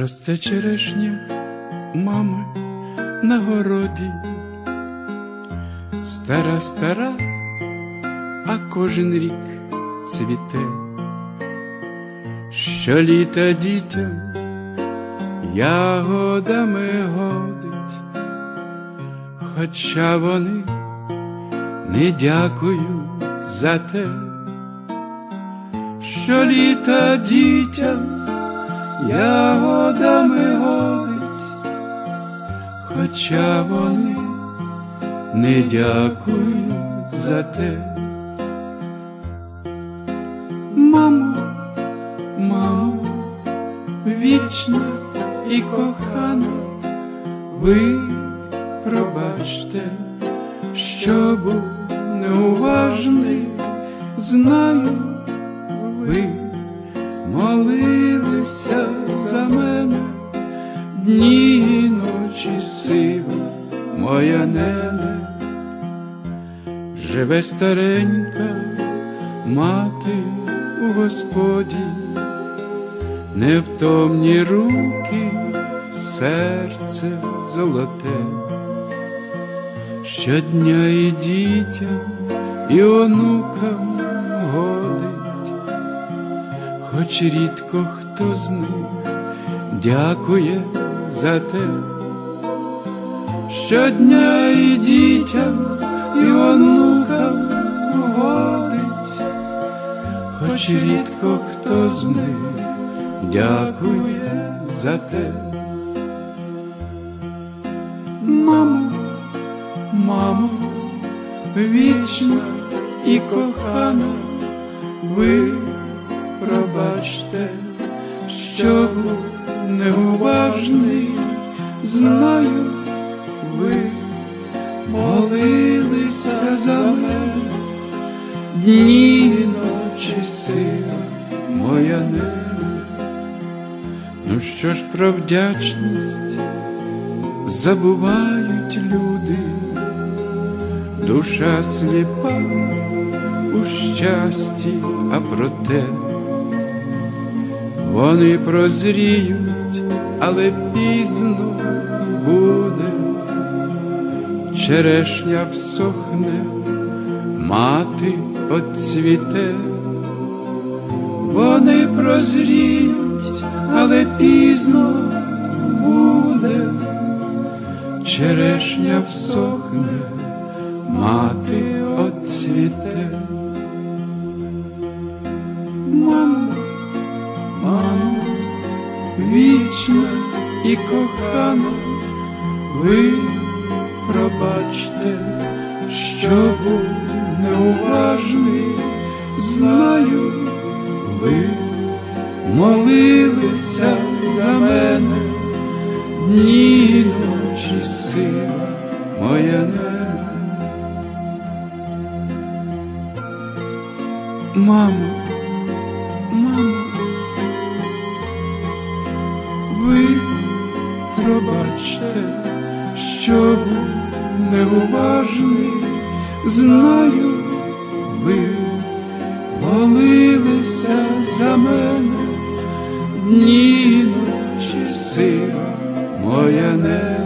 Росте черешня, мами, на городі, стара, стара, а кожен рік цвіте, що літа дітям ягодами годить, хоча вони не дякують за те, що літа дітям ягодами годить, хоча вони не дякують за те. Мамо, мамо, вічна і кохана, ви пробачте, що був неуважний, знаю ви молилися за мене, дні і ночі сива моя нене, живе старенька мати у Господі, невтомні руки, серце золоте, щодня і дітям, і онукам хоч рідко хто з них дякує за те, щодня і дітям, і онукам годить, хоч рідко хто з них дякує за те. Мамо, мамо, вічна і кохана, ви що неуважний, знаю, ви молилися за мене, дні і ночі сила моя не. Ну що ж про вдячність забувають люди, душа сліпа у щасті, а проте вони прозріють, але пізно буде, черешня всохне, мати отцвіте, вони прозріють, але пізно буде, черешня всохне, мати отцвіте. Вічна і кохана, ви пробачте, що був неуважний, знаю, ви молилися за мене, дні і ночі сила моя не. Мамо, ви пробачте, що був неуважний, знаю, ви молилися за мене, дні ночі сила моя не.